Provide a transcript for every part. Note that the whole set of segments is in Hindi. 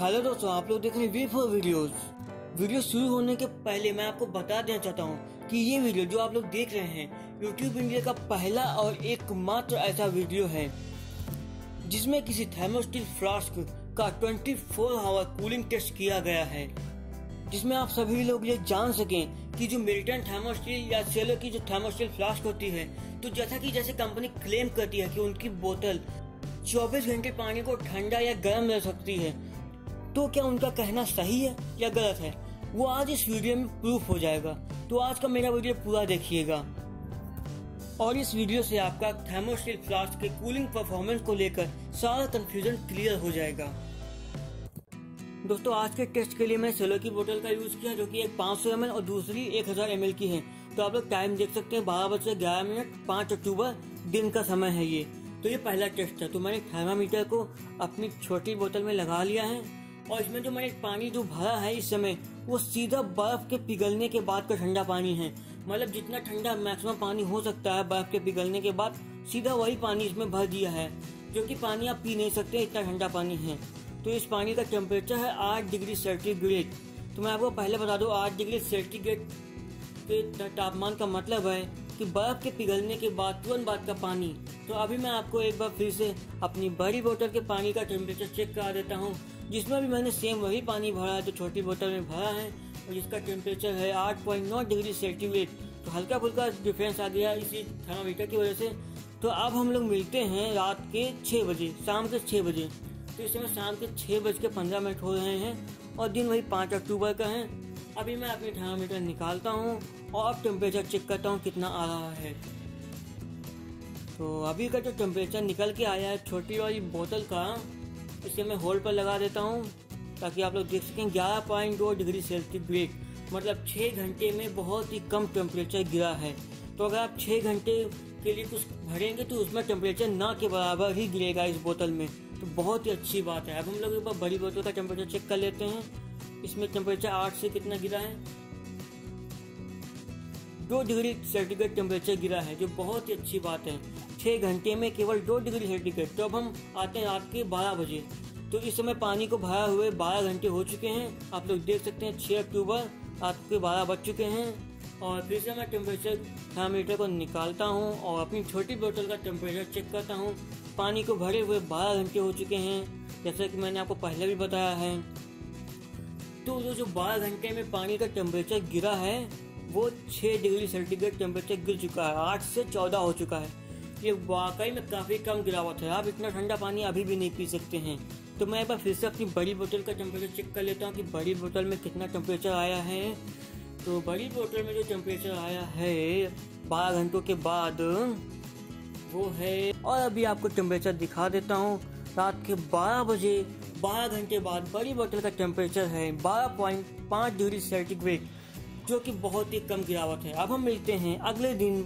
हेलो दोस्तों, आप लोग देख रहे हैं वी फॉर वीडियोस वीडियो शुरू होने के पहले मैं आपको बता देना चाहता हूँ कि ये वीडियो जो आप लोग देख रहे हैं यूट्यूब इंडिया का पहला और एकमात्र ऐसा वीडियो है, जिसमें किसी थर्मोस्टिल फ्लास्क का 24 फोर आवर कूलिंग टेस्ट किया गया है। जिसमें आप सभी लोग ये जान सकें कि जो मिल्टन थर्मोस्टिल या सेलो की जो थर्मोस्टिल फ्लास्क होती है तो जैसा कि जैसे कंपनी क्लेम करती है कि उनकी बोतल 24 घंटे पानी को ठंडा या गर्म रह सकती है तो क्या उनका कहना सही है या गलत है? वो आज इस वीडियो में प्रूफ हो जाएगा। तो आज का मेरा वीडियो पूरा देखिएगा। और इस वीडियो से आपका थर्मोस्टेट फ्लास्क के कूलिंग परफॉर्मेंस को लेकर सारा कंफ्यूजन क्लियर हो जाएगा। दोस्तों, आज के टेस्ट के लिए मैं सेलो की बोतल का यूज़ किया जो कि एक 500 सौ और दूसरी 1000 हज़ार की है। तो आप लोग टाइम देख सकते हैं, बारह बजे ग्यारह मिनट, पाँच अक्टूबर दिन का समय है ये। तो ये पहला टेस्ट है तो मैंने थर्मामीटर को अपनी छोटी बोतल में लगा लिया है। और इसमें जो मैंने पानी जो भरा है इस समय, वो सीधा बर्फ़ के पिघलने के बाद का ठंडा पानी है। मतलब जितना ठंडा मैक्सिमम पानी हो सकता है बर्फ़ के पिघलने के बाद, सीधा वही पानी इसमें भर दिया है। जो कि पानी आप पी नहीं सकते, इतना ठंडा पानी है। तो इस पानी का टेम्परेचर है आठ डिग्री सेंटीग्रेड तो मैं आपको पहले बता दूँ, आठ डिग्री सेंटीग्रेड के तापमान का मतलब है कि बर्फ़ के पिघलने के बाद तुरंत बाद का पानी। तो अभी मैं आपको एक बार फिर से अपनी बड़ी बोतल के पानी का टेम्परेचर चेक करा देता हूँ। जिसमें भी मैंने सेम वही पानी भरा है तो छोटी बोतल में भरा है और जिसका टेम्परेचर है 8.9 डिग्री सेंटीग्रेड तो हल्का फुल्का डिफरेंस आ गया इसी थर्मामीटर की वजह से। तो अब हम लोग मिलते हैं रात के छः बजे, शाम के छः बजे। तो इस समय शाम के छः बज के पंद्रह मिनट हो रहे हैं और दिन वही पाँच अक्टूबर का है। अभी मैं अपनी थर्मामीटर निकालता हूँ। और अब टेम्परेचर चेक करता हूँ कितना आ रहा है। तो अभी का जो टेम्परेचर निकल के आया है, छोटी वाली बोतल का, इसे मैं होल्ड पर लगा देता हूँ, ताकि आप लोग देख सकें ग्यारह पॉइंट दो डिग्री सेल्सियस मतलब छः घंटे में बहुत ही कम टेम्परेचर गिरा है। तो अगर आप छः घंटे के लिए कुछ भरेंगे तो उसमें टेम्परेचर ना के बराबर ही गिरेगा इस बोतल में। तो बहुत ही अच्छी बात है। अब हम लोग एक बार बड़ी बोतल का टेम्परेचर चेक कर लेते हैं। इसमें टेम्परेचर आठ से कितना गिरा है? दो डिग्री सेंटीग्रेड टेम्परेचर गिरा है, जो बहुत ही अच्छी बात है। छह घंटे में केवल दो डिग्री सेंटीग्रेड तो अब हम आते हैं रात के बारह बजे। तो इस समय पानी को भरा हुए बारह घंटे हो चुके हैं। आप लोग देख सकते हैं छह अक्टूबर रात के बारह बज चुके हैं। और फिर से मैं टेम्परेचर थर्मामीटर को निकालता हूँ और अपनी छोटी बोतल का टेम्परेचर चेक करता हूँ। पानी को भरे हुए बारह घंटे हो चुके हैं, जैसा कि मैंने आपको पहले भी बताया है। तो जो बारह घंटे में पानी का टेम्परेचर गिरा है वो छह डिग्री सेंटीग्रेड टेम्परेचर गिर चुका है। आठ से चौदह हो चुका है। ये वाकई में काफ़ी कम गिरावट है। आप इतना ठंडा पानी अभी भी नहीं पी सकते हैं। तो मैं एक बार फिर से अपनी बड़ी बोतल का टेम्परेचर चेक कर लेता हूँ कि बड़ी बोतल में कितना टेम्परेचर आया है। तो बड़ी बोतल में जो टेम्परेचर आया है, बारह घंटों के बाद, वो है और अभी आपको टेम्परेचर दिखा देता हूँ। रात के बारह बजे, बारह घंटे बाद बड़ी बोतल का टेम्परेचर है बारह पॉइंट पाँच डिग्री सेंटीग्रेड। जो कि बहुत ही कम गिरावट है। अब हम मिलते हैं अगले दिन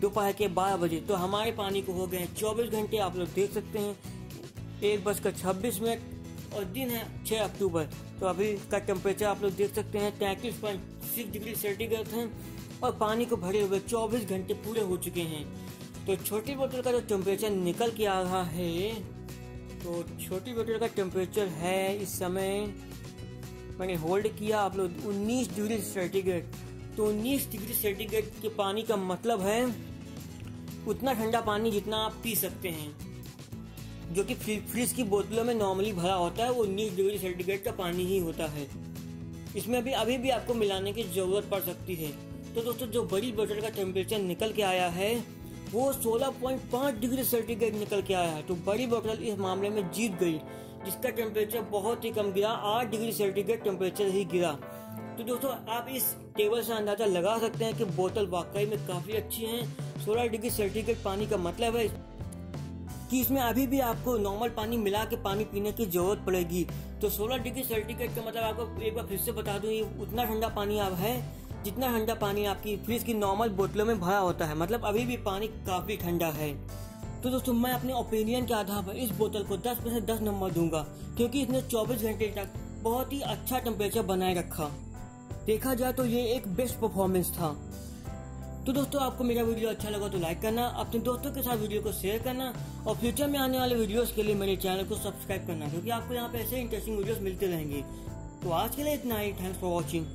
दोपहर के बारह बजे। तो हमारे पानी को हो गए चौबीस घंटे। आप लोग देख सकते हैं, एक बजकर छब्बीस मिनट और दिन है छह अक्टूबर। तो अभी का टेम्परेचर आप लोग देख सकते हैं, तैतीस पॉइंट सिक्स डिग्री सेंटीग्रेड है और पानी को भरे हुए चौबीस घंटे पूरे हो चुके हैं। तो छोटी बोतल का जो टेम्परेचर निकल के आ रहा है तो छोटी बोतल का टेम्परेचर है इस समय मैंने होल्ड किया, आप लोग 19 डिग्री सेंटीग्रेड तो 19 डिग्री सेंटीग्रेड के पानी का मतलब है, उतना ठंडा पानी जितना आप पी सकते हैं। जो कि फ्रिज की बोतलों में नॉर्मली भरा होता है, वो उन्नीस डिग्री सेंटीग्रेड का पानी ही होता है। इसमें अभी अभी भी आपको मिलाने की ज़रूरत पड़ सकती है। तो दोस्तों, जो बड़ी बोतल का टेम्परेचर निकल के आया है वो 16.5 डिग्री सेंटीग्रेड निकल के आया है। तो बड़ी बोतल इस मामले में जीत गई, जिसका टेम्परेचर बहुत ही कम गिरा, आठ डिग्री सेंटीग्रेड टेम्परेचर ही गिरा। तो दोस्तों, आप इस टेबल से अंदाज़ा लगा सकते हैं कि बोतल वाकई में काफ़ी अच्छी है। सोलह डिग्री सेंटीग्रेड पानी का मतलब है कि इसमें अभी भी आपको नॉर्मल पानी मिला के पानी पीने की ज़रूरत पड़ेगी। तो 16 डिग्री सेंटीग्रेड का मतलब आपको एक बार फिर से बता दूँ, ये उतना ठंडा पानी अब है जितना ठंडा पानी आपकी फ्रिज की नॉर्मल बोतलों में भरा होता है मतलब अभी भी पानी काफ़ी ठंडा है। तो दोस्तों, मैं अपने ओपिनियन के आधार पर इस बोतल को 10 में से 10 नंबर दूँगा, क्योंकि इसने 24 घंटे तक बहुत ही अच्छा टेम्परेचर बनाए रखा। देखा जाए तो ये एक बेस्ट परफॉर्मेंस था। तो दोस्तों, आपको मेरा वीडियो अच्छा लगा तो लाइक करना, अपने दोस्तों के साथ वीडियो को शेयर करना, और फ्यूचर में आने वाले वीडियोस के लिए मेरे चैनल को सब्सक्राइब करना, क्योंकि आपको यहाँ पे ऐसे इंटरेस्टिंग वीडियोस मिलते रहेंगे। तो आज के लिए इतना ही थैंक्स फॉर वॉचिंग